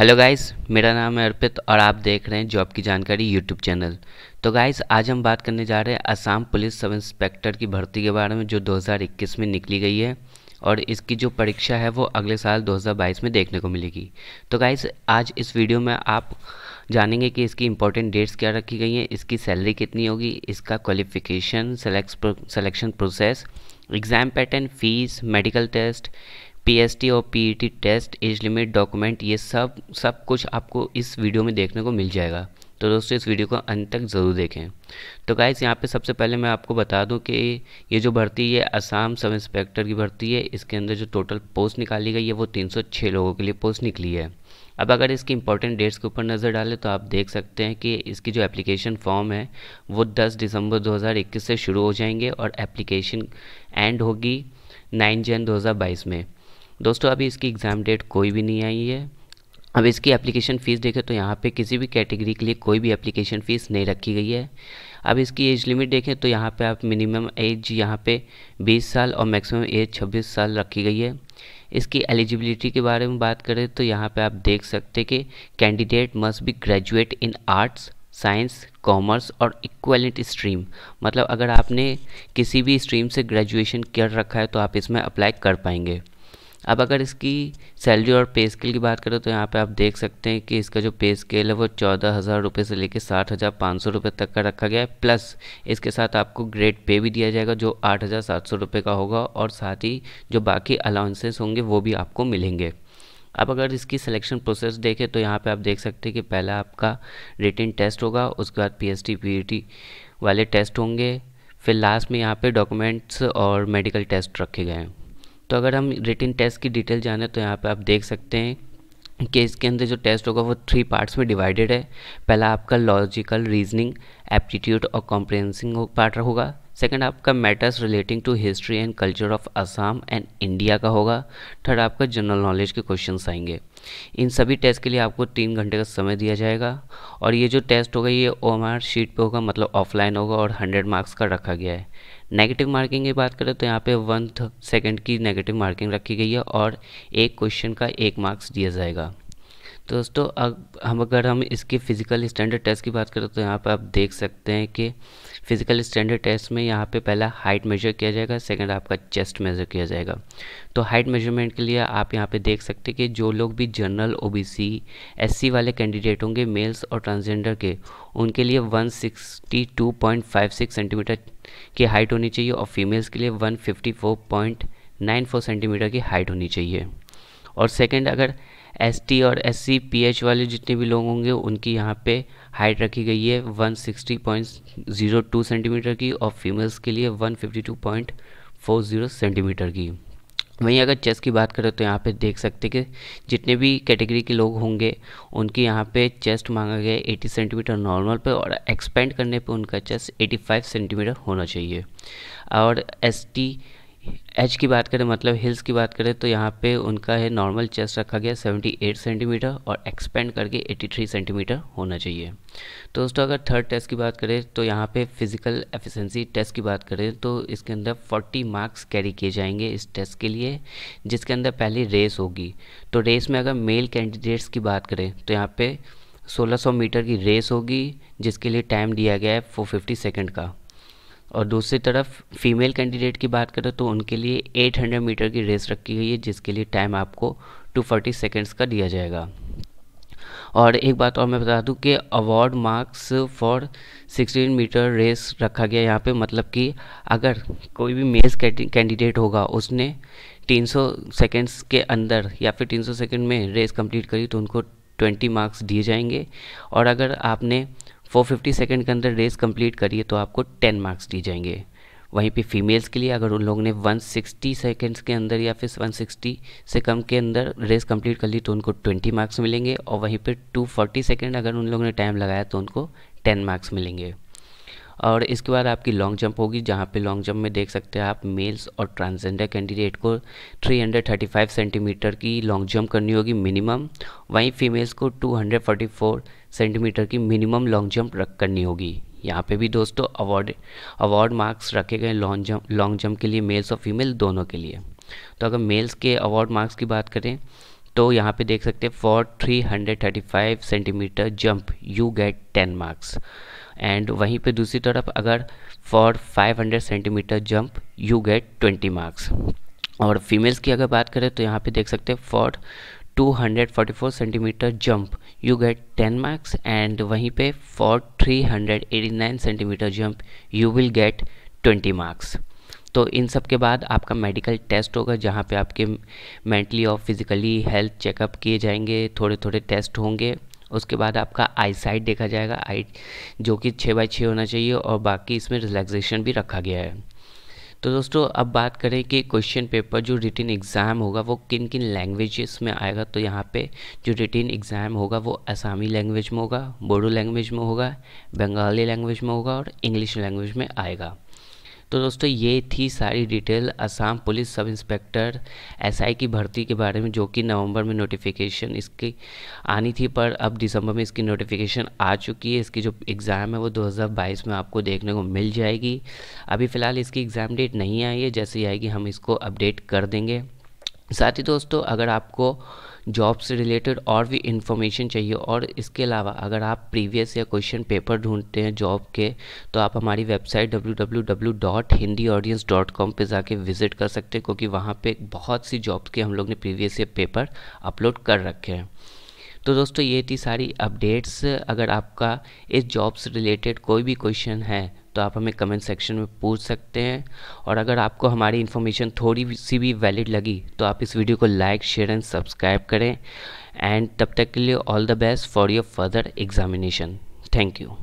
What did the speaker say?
Hello guys मेरा नाम है अर्पित और आप देख रहे हैं जॉब की जानकारी यूट्यूब चैनल तो गाइस आज हम बात करने जा रहे हैं असम पुलिस सब इंस्पेक्टर की भर्ती के बारे में जो 2021 में निकली गई है और इसकी जो परीक्षा है वो अगले साल 2022 में देखने को मिलेगी। तो गाइस आज इस वीडियो में आप जानेंगे कि इसकी इंपॉर्टेंट डेट्स क्या रखी गई हैं, इसकी सैलरी कितनी होगी, इसका qualification selection process exam pattern fees medical test PST और PET test age limit document ये सब सब कुछ आपको इस वीडियो में देखने को मिल जाएगा। तो दोस्तों, इस वीडियो को अंत तक ज़रूर देखें। तो गाइस यहाँ पे सबसे पहले मैं आपको बता दूँ कि ये जो भर्ती है असम सब इंस्पेक्टर की भर्ती है, इसके अंदर जो टोटल पोस्ट निकाली गई है, वो 306 लोगों के लिए पोस्ट निकली है। अब अगर इसकी इंपॉर्टेंट डेट्स के ऊपर नज़र डालें तो आप देख सकते हैं कि इसकी जो एप्लीकेशन फॉर्म है, वो 10 दिसंबर 2021 से शुरू हो जाएँगे और एप्लीकेशन एंड होगी 9 जन 2022 में। दोस्तों, अभी इसकी एग्ज़ाम डेट कोई भी नहीं आई है। अब इसकी एप्लीकेशन फ़ीस देखें तो यहाँ पे किसी भी कैटेगरी के लिए कोई भी एप्लीकेशन फ़ीस नहीं रखी गई है। अब इसकी एज लिमिट देखें तो यहाँ पे आप मिनिमम एज यहाँ पे 20 साल और मैक्सिमम एज 26 साल रखी गई है। इसकी एलिजिबिलिटी के बारे में बात करें तो यहाँ पे आप देख सकते कि candidate must be graduate in arts science commerce और इक्वलिटी स्ट्रीम मतलब अगर आपने किसी भी स्ट्रीम से ग्रेजुएशन कर रखा है तो आप इसमें अप्लाई कर पाएँगे। अब अगर इसकी सैलरी और पे स्केल की बात करें तो यहाँ पे आप देख सकते हैं कि इसका जो पे स्केल है वो चौदह हज़ार रुपये से लेकर साठ हज़ार पाँच सौ रुपये तक का रखा गया है। प्लस इसके साथ आपको ग्रेड पे भी दिया जाएगा जो आठ हज़ार सात सौ रुपये का होगा और साथ ही जो बाकी अलाउंसेस होंगे वो भी आपको मिलेंगे। अब अगर इसकी सिलेक्शन प्रोसेस देखें तो यहाँ पे आप देख सकते हैं कि पहला आपका रिटर्न टेस्ट होगा, उसके बाद पी एस टी वाले टेस्ट होंगे। फिर लास्ट में यहाँ पे डॉक्यूमेंट्स और मेडिकल टेस्ट रखे गए हैं। तो अगर हम रिटिन टेस्ट की डिटेल जाने तो यहाँ पे आप देख सकते हैं कि इसके अंदर जो टेस्ट होगा वो थ्री पार्ट्स में डिवाइडेड है। पहला आपका लॉजिकल रीजनिंग एप्टीट्यूड और कॉम्प्रेंसिंग पार्ट होगा। सेकंड आपका matters relating to history and culture of Assam and India का होगा। थर्ड आपका जनरल नॉलेज के क्वेश्चंस आएँगे। इन सभी टेस्ट के लिए आपको तीन घंटे का समय दिया जाएगा। और ये जो टेस्ट होगा, ये ओ शीट पे होगा मतलब ऑफलाइन होगा और हंड्रेड मार्क्स का रखा गया है। नेगेटिव मार्किंग की बात करें तो यहाँ पे वन सेकेंड की नेगेटिव मार्किंग रखी गई है और एक क्वेश्चन का एक मार्क्स दिया जाएगा। तो दोस्तों, अब हम अगर हम इसके फ़िज़िकल स्टैंडर्ड टेस्ट की बात करें तो यहाँ पर आप देख सकते हैं कि फ़िज़िकल स्टैंडर्ड टेस्ट में यहाँ पे पहला हाइट मेजर किया जाएगा सेकंड आपका चेस्ट मेजर किया जाएगा। तो हाइट मेज़रमेंट के लिए आप यहाँ पे देख सकते हैं कि जो लोग भी जनरल ओबीसी एससी वाले कैंडिडेट होंगे मेल्स और ट्रांसजेंडर के, उनके लिए 162.56 सेंटीमीटर की हाइट होनी चाहिए और फीमेल्स के लिए 154.94 सेंटीमीटर की हाइट होनी चाहिए। और सेकेंड अगर एस टी और एस सी पी एच वाले जितने भी लोग होंगे, उनकी यहाँ पे हाइट रखी गई है 160.02 सेंटीमीटर की और फीमेल्स के लिए 152.40 सेंटीमीटर की। वहीं अगर चेस्ट की बात करें तो यहाँ पे देख सकते कि जितने भी कैटेगरी के लोग होंगे, उनकी यहाँ पे चेस्ट मांगा गया है 80 सेंटीमीटर नॉर्मल पे और एक्सपेंड करने पे उनका चेस्ट 85 सेंटीमीटर होना चाहिए। और एस टी एच की बात करें मतलब हिल्स की बात करें तो यहाँ पे उनका है नॉर्मल चेस्ट रखा गया 78 सेंटीमीटर और एक्सपेंड करके 83 सेंटीमीटर होना चाहिए। तो दोस्तों, अगर थर्ड टेस्ट की बात करें तो यहाँ पे फ़िज़िकल एफिशिएंसी टेस्ट की बात करें तो इसके अंदर 40 मार्क्स कैरी किए जाएँगे इस टेस्ट के लिए, जिसके अंदर पहली रेस होगी। तो रेस में अगर मेल कैंडिडेट्स की बात करें तो यहाँ पे 1600 मीटर की रेस होगी, जिसके लिए टाइम दिया गया है 450 सेकेंड का। और दूसरी तरफ़ फीमेल कैंडिडेट की बात करें तो उनके लिए 800 मीटर की रेस रखी गई है, जिसके लिए टाइम आपको 240 सेकेंड्स का दिया जाएगा। और एक बात और मैं बता दूँ कि award marks for 16 metre race रखा गया यहाँ पे मतलब कि अगर कोई भी मेल्स कैंडिडेट होगा, उसने 300 सेकेंड्स के अंदर या फिर 300 सेकेंड में रेस कंप्लीट करी तो उनको 20 मार्क्स दिए जाएँगे। और अगर आपने 450 सेकेंड के अंदर रेस कंप्लीट करिए तो आपको टेन मार्क्स दिए जाएँगे। वहीं पे फीमेल्स के लिए अगर उन लोगों ने 160 सेकंड्स के अंदर या फिर 160 से कम के अंदर रेस कंप्लीट कर ली तो उनको 20 मार्क्स मिलेंगे और वहीं पे 240 सेकंड अगर उन लोगों ने टाइम लगाया तो उनको 10 मार्क्स मिलेंगे। और इसके बाद आपकी लॉन्ग जंप होगी, जहाँ पे लॉन्ग जंप में देख सकते हैं आप मेल्स और ट्रांसजेंडर कैंडिडेट को 335 सेंटीमीटर की लॉन्ग जंप करनी होगी मिनिमम। वहीं फीमेल्स को 244 सेंटीमीटर की मिनिमम लॉन्ग जंप रख करनी होगी। यहाँ पे भी दोस्तों अवार्ड अवार्ड मार्क्स रखे गए लॉन्ग जंप लॉन्ग जंप के लिए मेल्स और फीमेल दोनों के लिए। तो अगर मेल्स के अवार्ड मार्क्स की बात करें तो यहाँ पे देख सकते हैं for 335 centimetre jump you get 10 marks and वहीं पे दूसरी तरफ़ अगर for 500 centimetre jump you get 20 marks और फीमेल्स की अगर बात करें तो यहाँ पे देख सकते हैं for 244 centimetre jump you get 10 marks and वहीं पे for 389 centimetre jump you will get 20 marks तो इन सब के बाद आपका मेडिकल टेस्ट होगा, जहाँ पे आपके मेंटली और फिज़िकली हेल्थ चेकअप किए जाएँगे थोड़े थोड़े टेस्ट होंगे। उसके बाद आपका आई साइड देखा जाएगा आई जो कि छः बाई छः होना चाहिए और बाकी इसमें रिलैक्सेशन भी रखा गया है। तो दोस्तों, अब बात करें कि क्वेश्चन पेपर जो रिटिन एग्ज़ाम होगा, वो किन किन लैंग्वेजेस में आएगा? तो यहाँ पे जो रिटिन एग्ज़ाम होगा, वो असामी लैंग्वेज में होगा बोडो लैंग्वेज में होगा बंगाली लैंग्वेज में होगा और इंग्लिश लैंग्वेज में आएगा। तो दोस्तों, ये थी सारी detail Assam police sub inspector SI की भर्ती के बारे में, जो कि नवंबर में नोटिफिकेशन इसकी आनी थी, पर अब दिसंबर में इसकी नोटिफिकेशन आ चुकी है। इसकी जो एग्ज़ाम है, वो 2022 में आपको देखने को मिल जाएगी। अभी फ़िलहाल इसकी एग्ज़ाम डेट नहीं आई है, जैसे ही आएगी हम इसको अपडेट कर देंगे। साथ ही दोस्तों, अगर आपको जॉब से रिलेटेड और भी इन्फॉर्मेशन चाहिए। और इसके अलावा अगर आप प्रीवियस या क्वेश्चन पेपर ढूंढते हैं जॉब के तो आप हमारी वेबसाइट www.hindiaudience.com पे जाके विज़िट कर सकते हैं, क्योंकि वहाँ पे बहुत सी जॉब्स के हम लोग ने प्रीवियस ईयर पेपर अपलोड कर रखे हैं। तो दोस्तों, ये थी सारी अपडेट्स। अगर आपका इस जॉब से रिलेटेड कोई भी क्वेश्चन है तो आप हमें कमेंट सेक्शन में पूछ सकते हैं। और अगर आपको हमारी इन्फॉर्मेशन थोड़ी सी भी वैलिड लगी तो आप इस वीडियो को लाइक शेयर एंड सब्सक्राइब करें। एंड तब तक के लिए all the best for your further examination thank you